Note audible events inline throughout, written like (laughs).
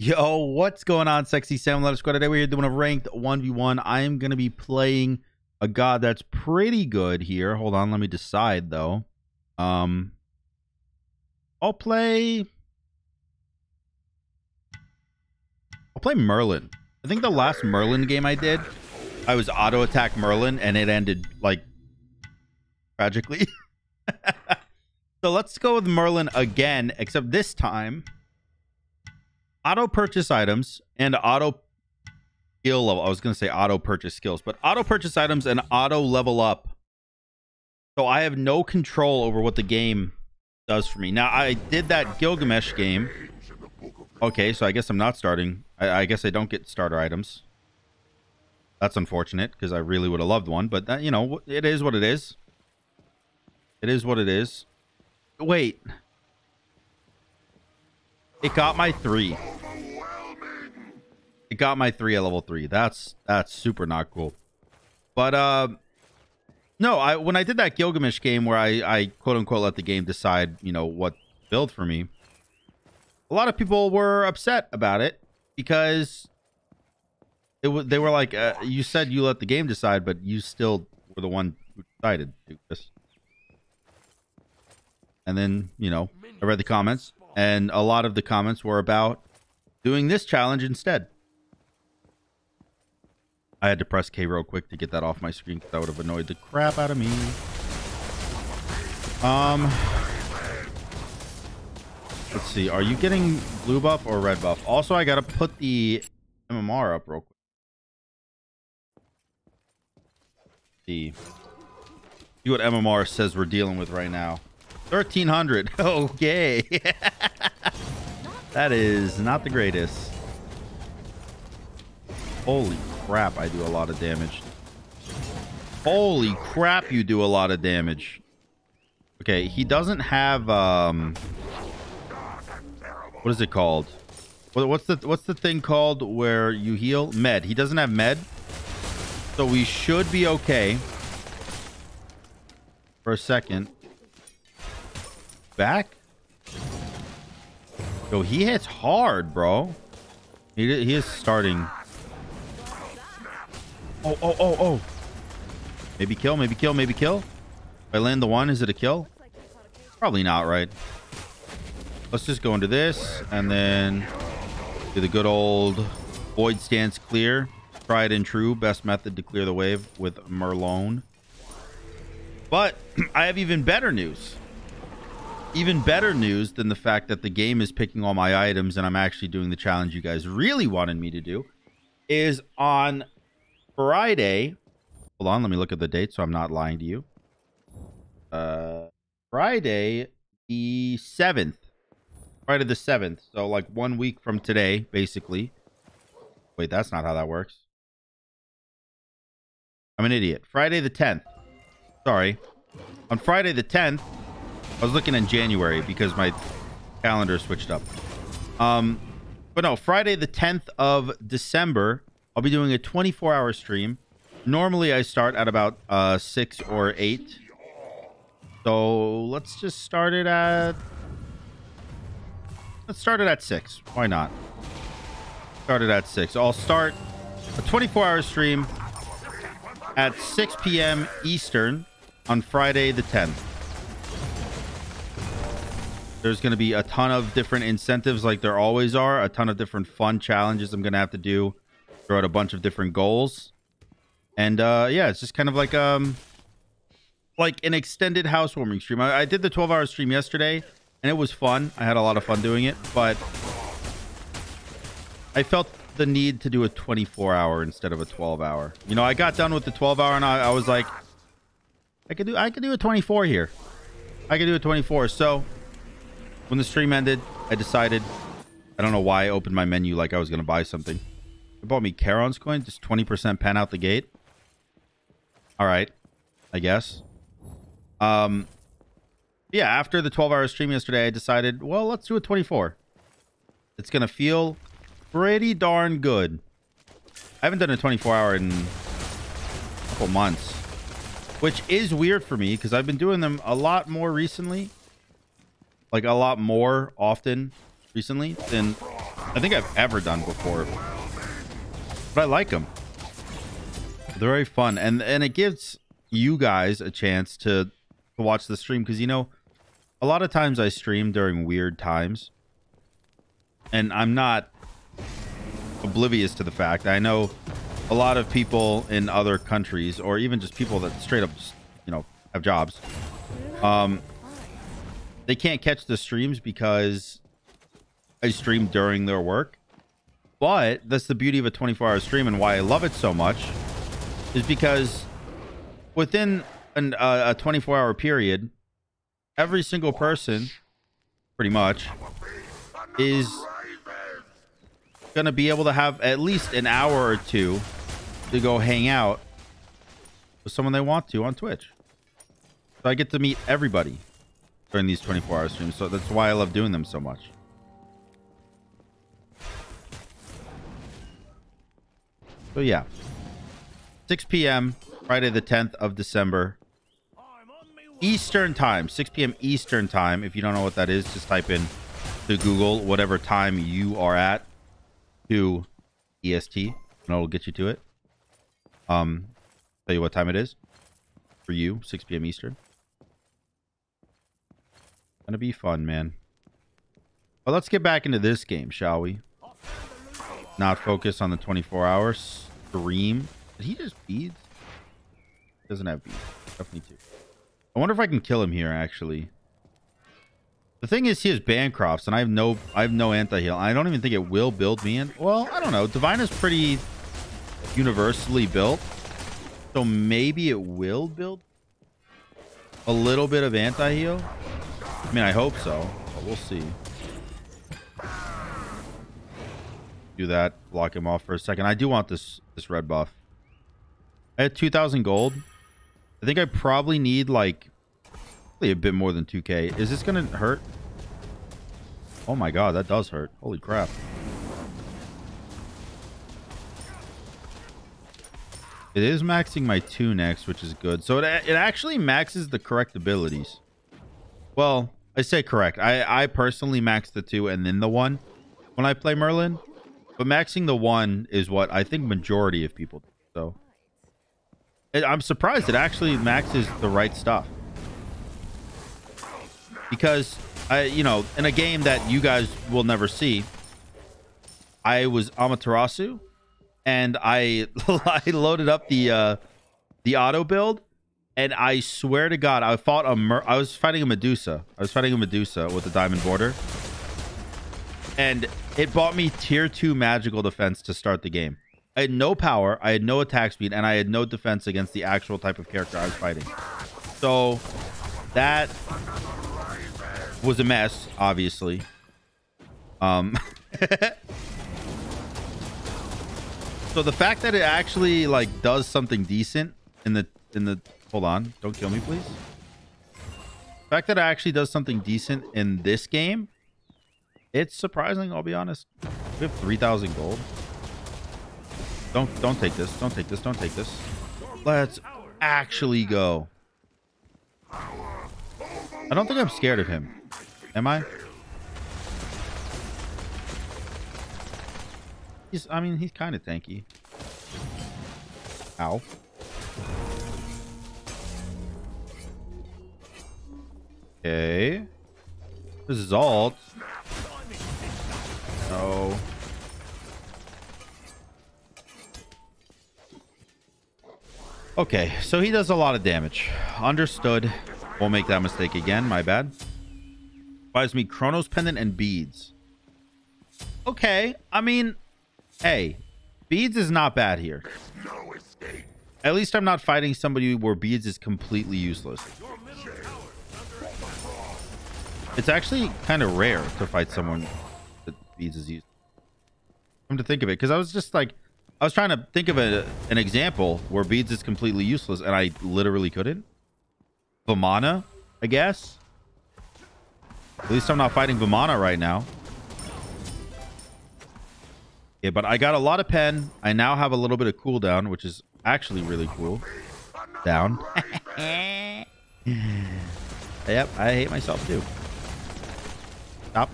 Yo, what's going on, sexy Sam Letter Squad? Today we're doing a ranked 1v1. I am going to be playing a god that's pretty good here. Hold on, let me decide though. Um, I'll play. I'll play Merlin. I think the last Merlin game I did, I was auto attack Merlin and it ended like tragically. (laughs) so let's go with Merlin again, except this time auto purchase items and auto skill level. I was going to say auto purchase skills, but auto purchase items and auto level up. So I have no control over what the game does for me. Now, I did that Gilgamesh game. Okay, so I guess I'm not starting. I, I guess I don't get starter items. That's unfortunate because I really would have loved one, but that, you know, it is what it is. It is what it is. Wait. It got my three. It got my three at level three. That's that's super not cool. But uh no, I when I did that Gilgamesh game where I, I quote unquote let the game decide, you know, what build for me, a lot of people were upset about it because it was they were like, uh, you said you let the game decide, but you still were the one who decided to do this. And then, you know, I read the comments, and a lot of the comments were about doing this challenge instead. I had to press K real quick to get that off my screen because that would have annoyed the crap out of me. Um, let's see. Are you getting blue buff or red buff? Also, I got to put the MMR up real quick. See. See what MMR says we're dealing with right now. 1300. (laughs) Okay. that is not the greatest. Holy crap, I do a lot of damage. Holy crap, you do a lot of damage. Okay, he doesn't have um what is it called? What's the what's the thing called where you heal? Med. He doesn't have med. So we should be okay. For a second. Back? Yo, he hits hard, bro. He, he is starting Oh, oh, oh, oh. Maybe kill, maybe kill, maybe kill. If I land the one, is it a kill? Probably not, right? Let's just go into this and then do the good old void stance clear. Tried and true. Best method to clear the wave with Merlone. But (clears throat) I have even better news. Even better news than the fact that the game is picking all my items and I'm actually doing the challenge you guys really wanted me to do is on Friday. Hold on, let me look at the date so I'm not lying to you. Uh, Friday the 7th. Friday the 7th. So like one week from today, basically. Wait, that's not how that works. I'm an idiot. Friday the 10th. Sorry. On Friday the 10th, I was looking in January because my calendar switched up. Um, but no, Friday the 10th of December, I'll be doing a 24 hour stream. Normally I start at about uh, 6 or 8. So let's just start it at... Let's start it at 6. Why not? Start it at 6. I'll start a 24 hour stream at 6 p.m. Eastern on Friday the 10th. There's going to be a ton of different incentives like there always are. A ton of different fun challenges I'm going to have to do throw out a bunch of different goals. And uh, yeah, it's just kind of like um like an extended housewarming stream. I, I did the 12 hour stream yesterday and it was fun. I had a lot of fun doing it, but I felt the need to do a 24 hour instead of a 12 hour. You know, I got done with the 12 hour and I, I was like, I could do I could do a 24 here. I could do a 24. So when the stream ended, I decided I don't know why I opened my menu like I was gonna buy something. They bought me Charon's coin, just 20% pen out the gate. All right, I guess. Um, yeah, after the 12 hour stream yesterday, I decided, well, let's do a 24. It's going to feel pretty darn good. I haven't done a 24 hour in a couple months, which is weird for me because I've been doing them a lot more recently. Like a lot more often recently than I think I've ever done before. But I like them. They're very fun. And, and it gives you guys a chance to, to watch the stream. Because, you know, a lot of times I stream during weird times. And I'm not oblivious to the fact. I know a lot of people in other countries or even just people that straight up, you know, have jobs. Um, they can't catch the streams because I stream during their work. But that's the beauty of a 24 hour stream and why I love it so much is because within an, uh, a 24 hour period, every single person pretty much is going to be able to have at least an hour or two to go hang out with someone they want to on Twitch. So I get to meet everybody during these 24 hour streams. So that's why I love doing them so much. So yeah, 6 p.m. Friday the 10th of December. Eastern time, 6 p.m. Eastern time. If you don't know what that is, just type in to Google whatever time you are at to EST, and it'll get you to it. Um, tell you what time it is for you, 6 p.m. Eastern. Gonna be fun, man. Well, let's get back into this game, shall we? Not focus on the 24 hour stream. Did he just beads? Doesn't have beads. Definitely two. I wonder if I can kill him here, actually. The thing is, he has Bancrofts, and I have no, I have no anti-heal. I don't even think it will build me in. Well, I don't know. Divine is pretty universally built, so maybe it will build a little bit of anti-heal. I mean, I hope so, but we'll see. Do that. Block him off for a second. I do want this this red buff. I had 2,000 gold. I think I probably need like a bit more than 2k. Is this going to hurt? Oh my god, that does hurt. Holy crap. It is maxing my 2 next, which is good. So it, it actually maxes the correct abilities. Well, I say correct. I, I personally max the 2 and then the 1 when I play Merlin. But maxing the 1 is what I think majority of people do. So I'm surprised it actually maxes the right stuff because I, you know, in a game that you guys will never see, I was Amaterasu, and I (laughs) I loaded up the uh, the auto build, and I swear to God, I fought a Mer I was fighting a Medusa. I was fighting a Medusa with a diamond border, and it bought me tier two magical defense to start the game. I had no power, I had no attack speed, and I had no defense against the actual type of character I was fighting. So that was a mess, obviously. Um, (laughs) so the fact that it actually like does something decent in the in the hold on, don't kill me, please. The fact that it actually does something decent in this game, it's surprising. I'll be honest. We have three thousand gold. Don't don't take this. Don't take this. Don't take this. Let's actually go. I don't think I'm scared of him. Am I? He's, I mean, he's kind of tanky. Ow. Okay. This is ult. No. Okay, so he does a lot of damage. Understood. Won't make that mistake again. My bad. Buys me Chronos Pendant and Beads. Okay. I mean, hey, Beads is not bad here. At least I'm not fighting somebody where Beads is completely useless. It's actually kind of rare to fight someone that Beads is used. Come to think of it, because I was just like, I was trying to think of a, an example where Beads is completely useless, and I literally couldn't. Vamana, I guess. At least I'm not fighting Vamana right now. Yeah, but I got a lot of pen. I now have a little bit of cooldown, which is actually really cool. Down. (laughs) yep, I hate myself too. Stop.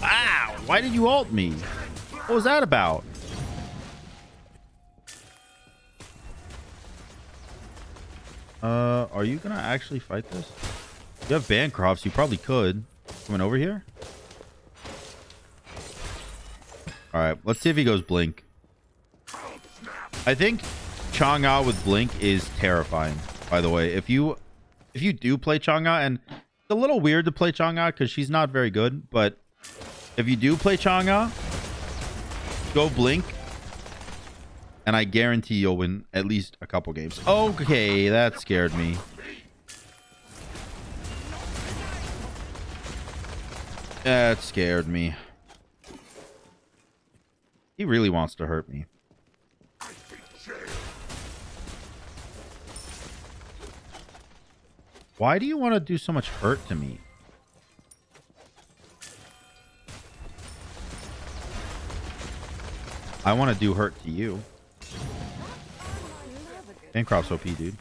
Wow, why did you ult me? What was that about? Uh, are you gonna actually fight this? You have Bancrofts. You probably could. Coming over here? All right, let's see if he goes Blink. I think Chang'e with Blink is terrifying, by the way. If you if you do play Chang'e, and a little weird to play Chang'e because ah she's not very good, but if you do play Chang'e, ah, go Blink, and I guarantee you'll win at least a couple games. Okay, that scared me. That scared me. He really wants to hurt me. Why do you want to do so much hurt to me? I want to do hurt to you. Bancroft's OP, dude.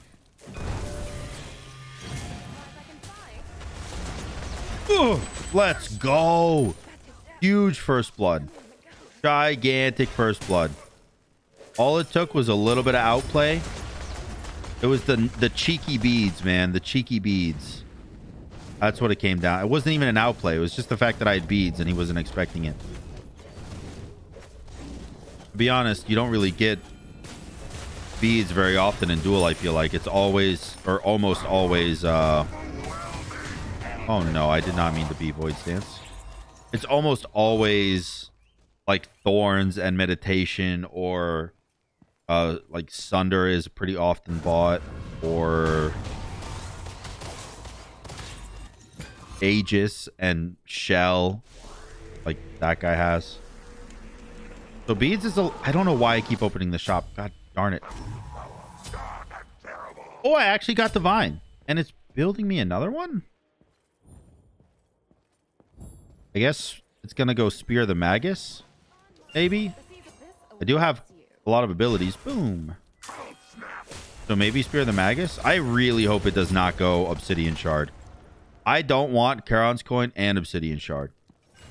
Let's go. Huge first blood. Gigantic first blood. All it took was a little bit of outplay. It was the the cheeky beads, man. The cheeky beads. That's what it came down. It wasn't even an outplay. It was just the fact that I had beads and he wasn't expecting it. To be honest, you don't really get beads very often in duel, I feel like. It's always, or almost always, uh... Oh no, I did not mean to be Void Stance. It's almost always like Thorns and Meditation or uh like Sunder is pretty often bought or Aegis and Shell like that guy has. So beads is a I don't know why I keep opening the shop. God darn it. Oh, I actually got Divine and it's building me another one? I guess it's gonna go spear the magus. Maybe. I do have a lot of abilities. Boom. So maybe spear the magus. I really hope it does not go obsidian shard. I don't want Charon's coin and obsidian shard.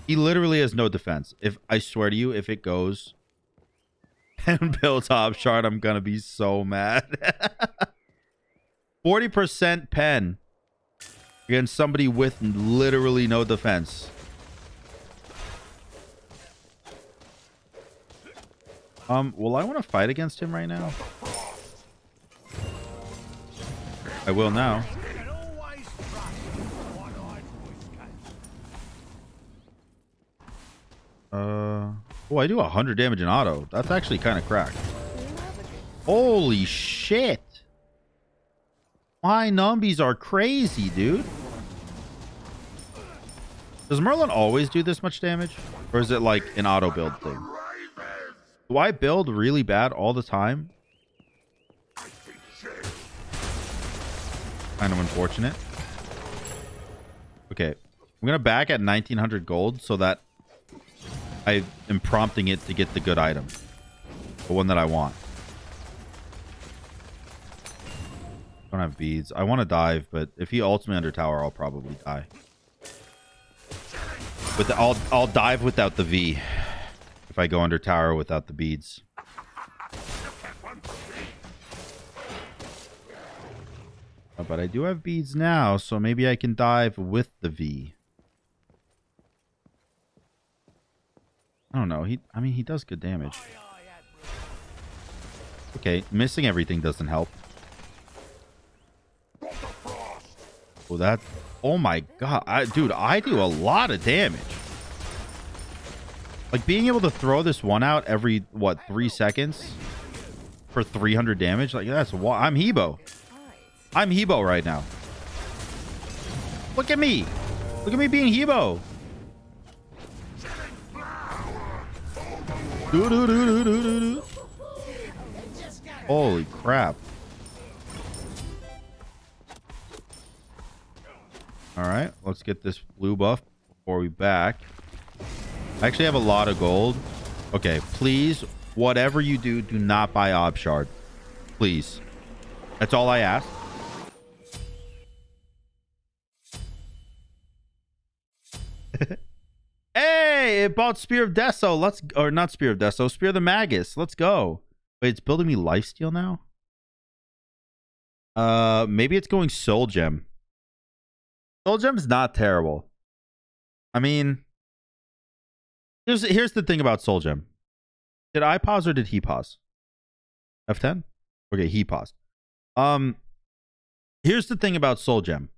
He literally has no defense. If I swear to you, if it goes (laughs) and build top shard, I'm gonna be so mad. (laughs) 40% pen against somebody with literally no defense. Um, well, I want to fight against him right now. I will now. Uh, oh, I do 100 damage in auto. That's actually kind of cracked. Holy shit. My numbies are crazy, dude. Does Merlin always do this much damage? Or is it like an auto build thing? Do I build really bad all the time? Kind of unfortunate. Okay. I'm going to back at 1900 gold so that I am prompting it to get the good item. The one that I want. Don't have beads. I want to dive, but if he ults me under tower, I'll probably die. But I'll I'll dive without the V if I go under tower without the beads. Oh, but I do have beads now, so maybe I can dive with the V. I don't know. He, I mean, he does good damage. Okay, missing everything doesn't help. Oh, that... Oh my god. I, dude, I do a lot of damage. Like being able to throw this one out every what three seconds for 300 damage. Like that's why I'm Hebo. I'm Hebo right now. Look at me. Look at me being Hebo. Holy crap. All right, let's get this blue buff before we back. I actually have a lot of gold. Okay, please, whatever you do, do not buy Ob Shard. Please. That's all I ask. (laughs) hey! It bought Spear of Deso. Let's or not Spear of Deso, Spear of the Magus. Let's go. Wait, it's building me lifesteal now? Uh maybe it's going Soul Gem. Soul Gem's not terrible. I mean, here's here's the thing about Soul Gem. Did I pause or did he pause? F10? Okay, he paused. Um here's the thing about Soul Gem.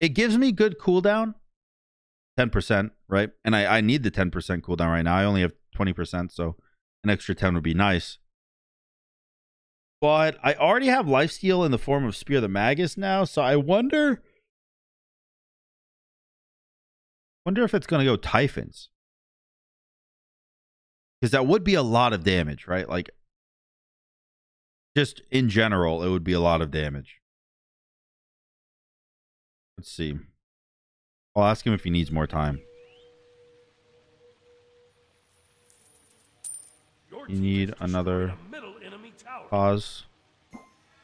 It gives me good cooldown. 10%, right? And I, I need the 10% cooldown right now. I only have 20%, so an extra 10 would be nice. But I already have lifesteal in the form of Spear the Magus now, so I wonder wonder if it's going to go Typhons. Because that would be a lot of damage, right? Like, just in general, it would be a lot of damage. Let's see. I'll ask him if he needs more time. You need another pause.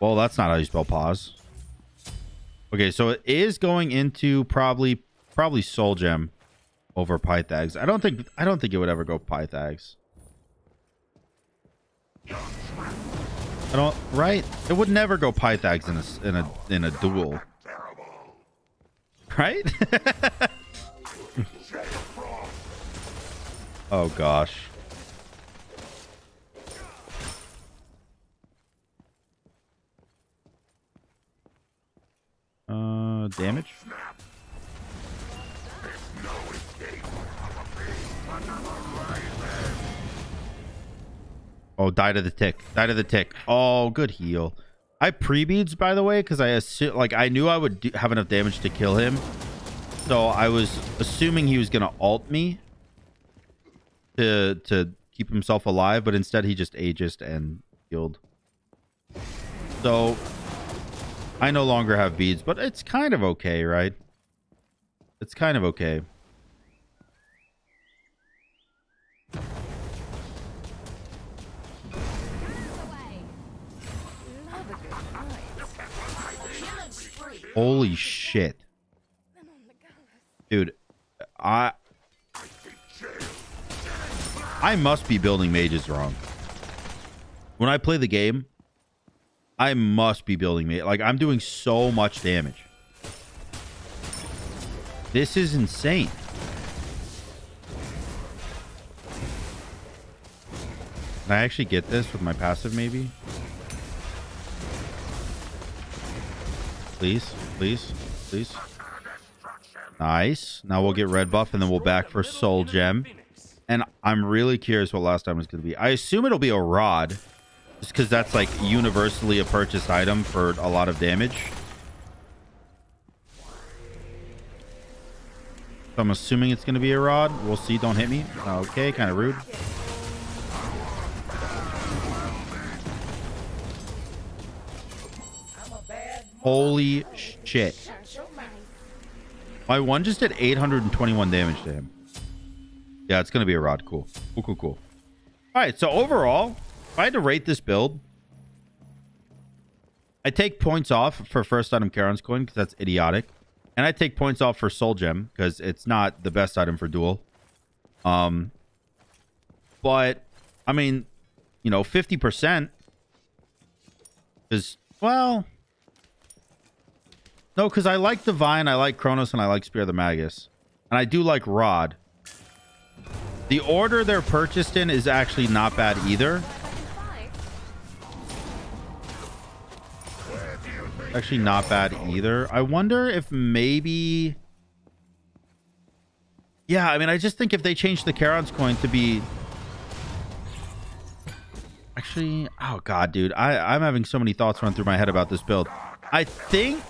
Well, that's not how you spell pause. Okay, so it is going into probably probably Soul Gem over Pythags. I don't think I don't think it would ever go Pythags. I don't right? It would never go Pythags in a in a in a duel. Right? (laughs) oh gosh. Uh damage? Oh, die to the tick. Die to the tick. Oh, good heal. I pre-beads, by the way, because I assume, like, I knew I would do, have enough damage to kill him. So I was assuming he was going to ult me to to keep himself alive, but instead he just aegis and healed. So I no longer have beads, but it's kind of okay, right? It's kind of okay. Holy shit. Dude, I I must be building mages wrong. When I play the game, I must be building mage. Like, I'm doing so much damage. This is insane. Can I actually get this with my passive, maybe? Please, please, please. Nice. Now we'll get red buff and then we'll back for soul gem. And I'm really curious what last time is going to be. I assume it'll be a rod. Just because that's like universally a purchased item for a lot of damage. So I'm assuming it's going to be a rod. We'll see. Don't hit me. Okay, kind of rude. Holy shit. My one just did 821 damage to him. Yeah, it's going to be a rod. Cool. Cool, cool, cool. All right, so overall, if I had to rate this build, I take points off for first item Charon's coin because that's idiotic. And I take points off for Soul Gem because it's not the best item for duel. Um, but, I mean, you know, 50% is, well, no, because I like Divine, I like Chronos, and I like Spear the Magus. And I do like Rod. The order they're purchased in is actually not bad either. Actually not bad either. I wonder if maybe... Yeah, I mean, I just think if they change the Charon's coin to be... Actually, oh god, dude. I, I'm having so many thoughts run through my head about this build. I think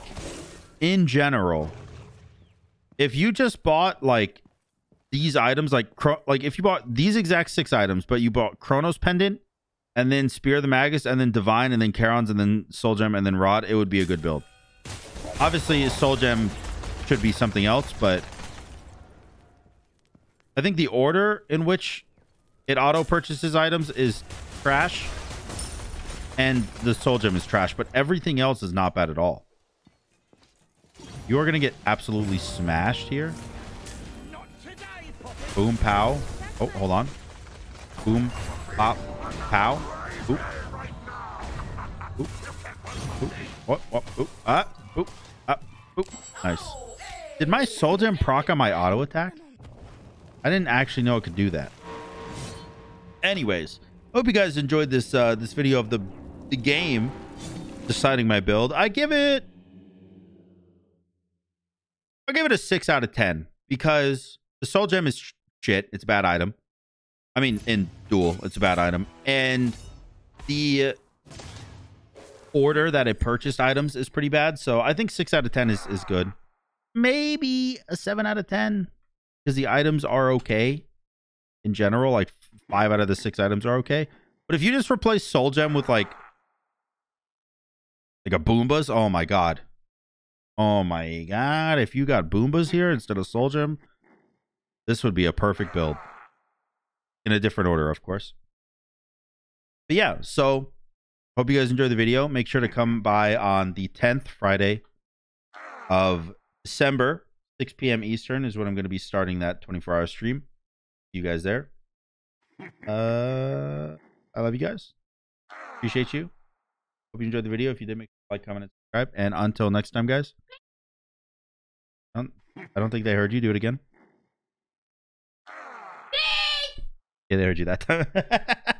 in general, if you just bought like these items, like like if you bought these exact six items, but you bought Chronos Pendant and then Spear of the Magus and then Divine and then Charon's and then Soul Gem and then Rod, it would be a good build. Obviously, Soul Gem should be something else, but I think the order in which it auto purchases items is trash and the Soul Gem is trash, but everything else is not bad at all. You are going to get absolutely smashed here. Boom, pow. Oh, hold on. Boom, pop, pow. Oop. Oop. Oop. What? What? Oop. Ah. Oop. Ah. Oop. Nice. Did my gem proc on my auto attack? I didn't actually know it could do that. Anyways, hope you guys enjoyed this uh, this video of the the game deciding my build. I give it I give it a six out of ten because the soul gem is shit. It's a bad item. I mean, in duel, it's a bad item, and the order that it purchased items is pretty bad. So I think six out of ten is is good. Maybe a seven out of ten because the items are okay in general. Like five out of the six items are okay. But if you just replace Soul Gem with like like a Boombas, oh my god. Oh my god. If you got Boombas here instead of Soul Gem, this would be a perfect build. In a different order, of course. But yeah, so hope you guys enjoyed the video. Make sure to come by on the 10th Friday of December, 6 p.m. Eastern is when I'm going to be starting that 24 hour stream. You guys there. Uh, I love you guys. Appreciate you. Hope you enjoyed the video. If you did, make sure to like, comment, subscribe. And until next time, guys. I don't, I don't think they heard you. Do it again. (laughs) Yeah, they heard you that time. (laughs)